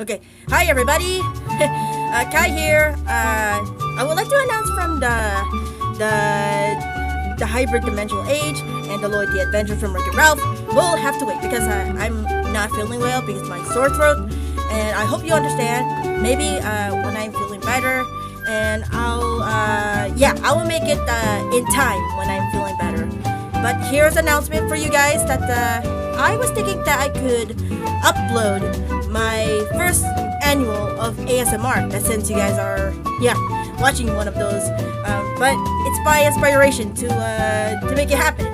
Okay. Hi, everybody. uh, Kai here. Uh, I would like to announce from the the the hybrid dimensional age and the Lloyd the Adventure from Rick and Ralph. We'll have to wait because I, I'm not feeling well because my sore throat, and I hope you understand. Maybe uh, when I'm feeling better, and I'll uh, yeah, I will make it uh, in time when I'm feeling better. But here's an announcement for you guys that uh, I was thinking that I could upload my first annual of ASMR. That since you guys are yeah watching one of those, um, but it's by inspiration to uh, to make it happen.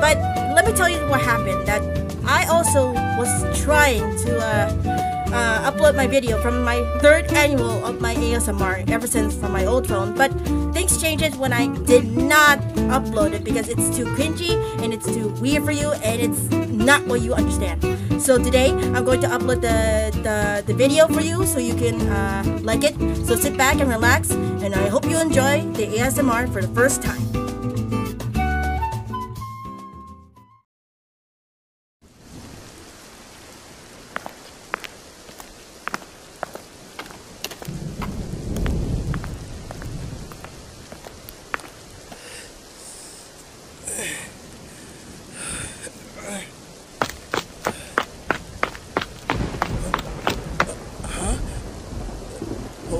But let me tell you what happened. That I also was trying to. Uh, uh, upload my video from my third annual of my ASMR ever since from my old phone. But things changed when I did not upload it because it's too cringy and it's too weird for you and it's not what you understand. So today I'm going to upload the, the, the video for you so you can uh, like it. So sit back and relax and I hope you enjoy the ASMR for the first time.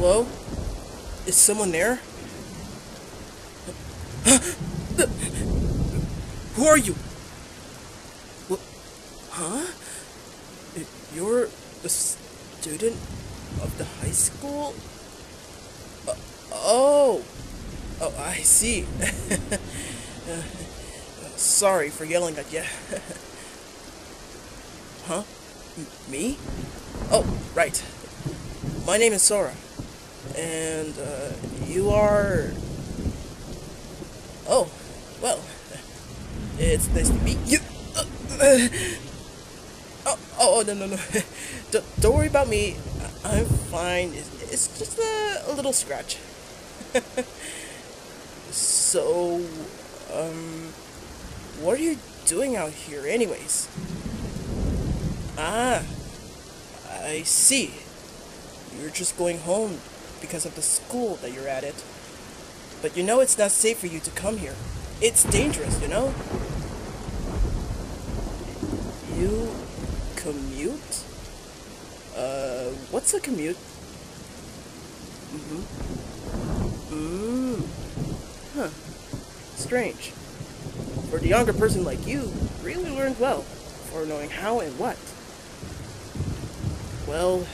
Hello? Is someone there? Who are you? What? Huh? You're a student of the high school? Uh, oh! Oh, I see. Sorry for yelling at you. huh? M- me? Oh, right. My name is Sora. And, uh, you are. Oh, well. It's nice to meet you. Uh, uh, oh, oh, no, no, no. don't, don't worry about me. I'm fine. It's, it's just a, a little scratch. so, um, what are you doing out here, anyways? Ah, I see. You're just going home because of the school that you're at it. But you know it's not safe for you to come here. It's dangerous, you know? You commute? Uh, what's a commute? Mm-hmm. Mm. Huh. Strange. For the younger person like you, really learned well for knowing how and what. Well,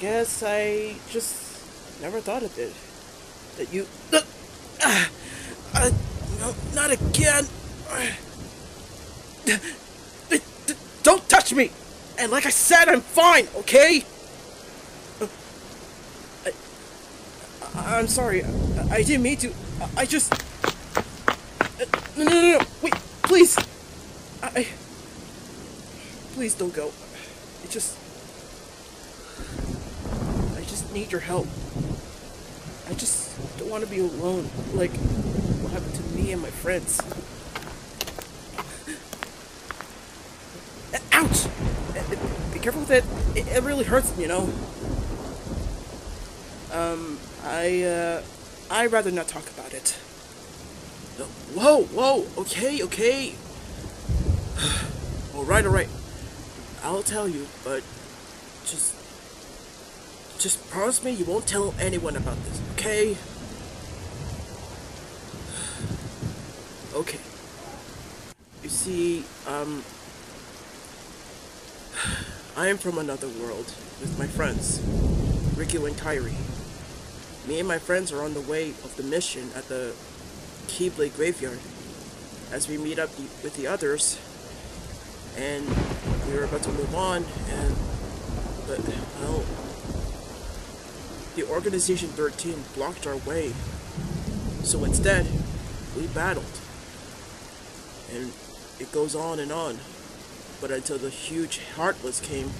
guess I just never thought of it. That you. Uh, uh, no, not again. Don't touch me! And like I said, I'm fine, okay? I, I'm sorry. I, didn't mean to. I, I just. No, no, no, no. Wait, please. I- Please don't go. It just. Need your help. I just don't want to be alone, like what happened to me and my friends. Ouch! Be careful with it. It, it really hurts, you know. Um, I, uh, I'd rather not talk about it. Whoa, whoa, okay, okay. alright, alright. I'll tell you, but just just promise me you won't tell anyone about this, okay? Okay. You see, um I am from another world with my friends, Riku and Kairi. Me and my friends are on the way of the mission at the Keyblade Graveyard. As we meet up with the others, and we were about to move on, and but well, the Organization 13 blocked our way. So instead, we battled, and it goes on and on. But until the huge Heartless came,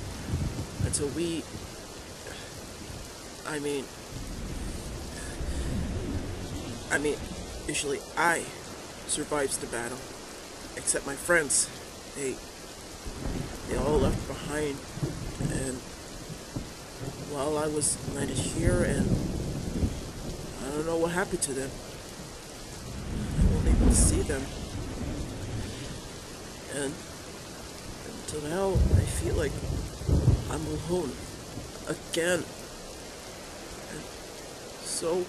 until we, I mean, I mean, usually I survives the battle, except my friends. They they all left behind, and Well, I was landed here and I don't know what happened to them. I able to see them. And until now, I feel like I'm alone. Again. And so,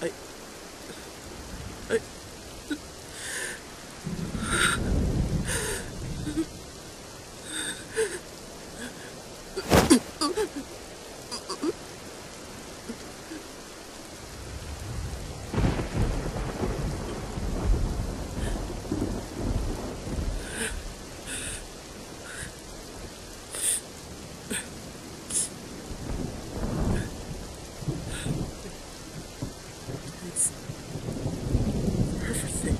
I... I... It's for everything.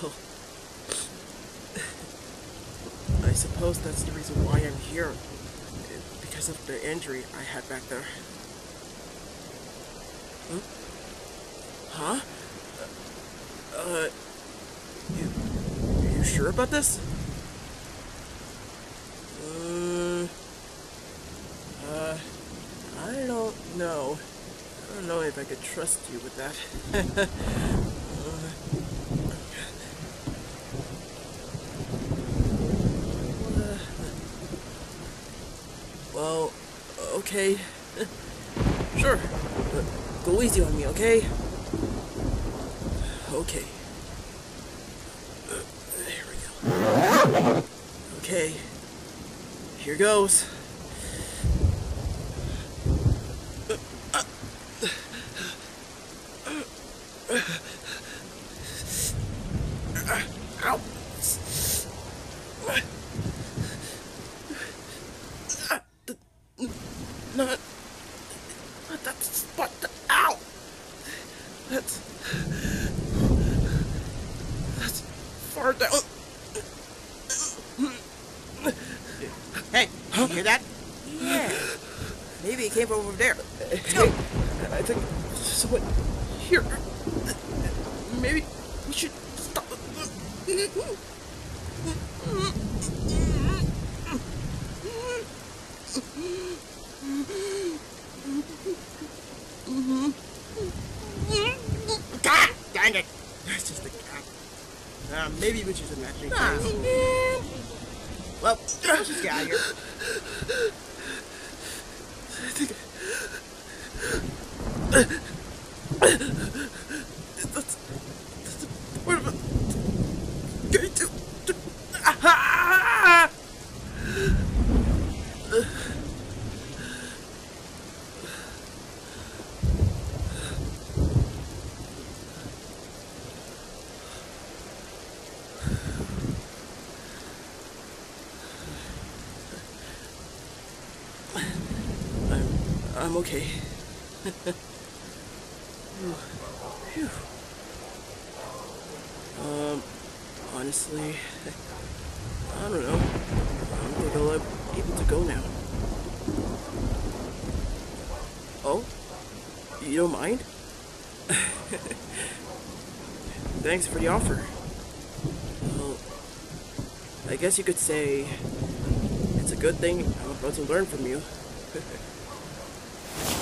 Well, I suppose that's the reason why I'm here. Because of the injury I had back there. Huh? Huh? Uh, you, are you sure about this? Uh, uh, I don't know. I don't know if I could trust you with that. Uh, well, okay. Sure. But go easy on me, okay? Okay. Uh, we go. Okay. Here goes. Ow. Not, not that spot. Ow. That's that's far down. Hey, you hear that? Yeah. Maybe it came from over there. Hey, I think someone here. Maybe we should stop. God dang it! That's just a cat. Uh, maybe we should imagine. Ah, things. Well, let's just get out of here. I think that's that's the point of it. Going to. to ah! I'm I'm okay. Um, honestly, I don't know. I don't think I'll be able to go now. Oh? You don't mind? Thanks for the offer. Well, I guess you could say it's a good thing I'm about to learn from you.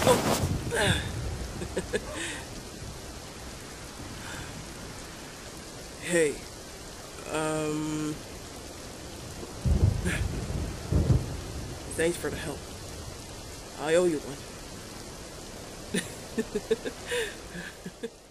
oh. hey. Um. Thanks for the help. I owe you one.